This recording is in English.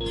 The